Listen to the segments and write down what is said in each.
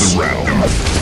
Red wins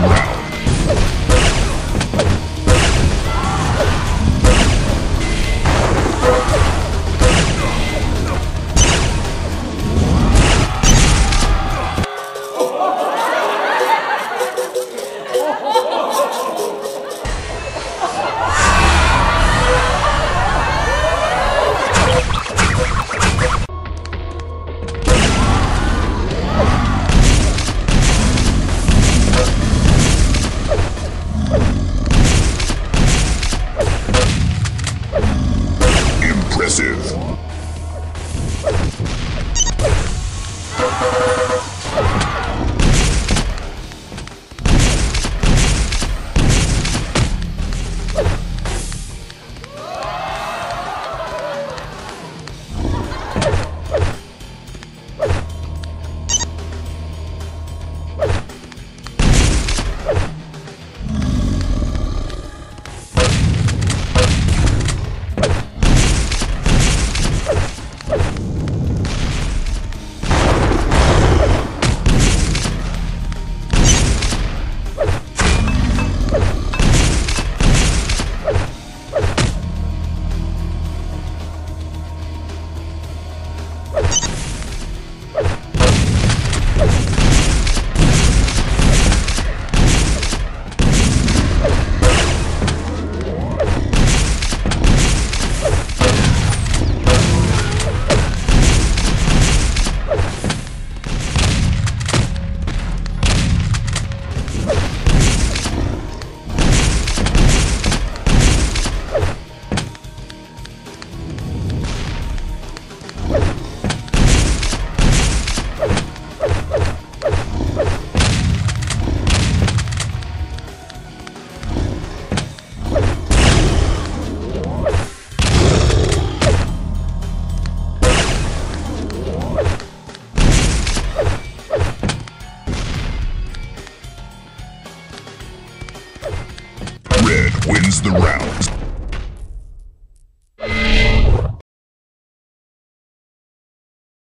the round. you wins the round.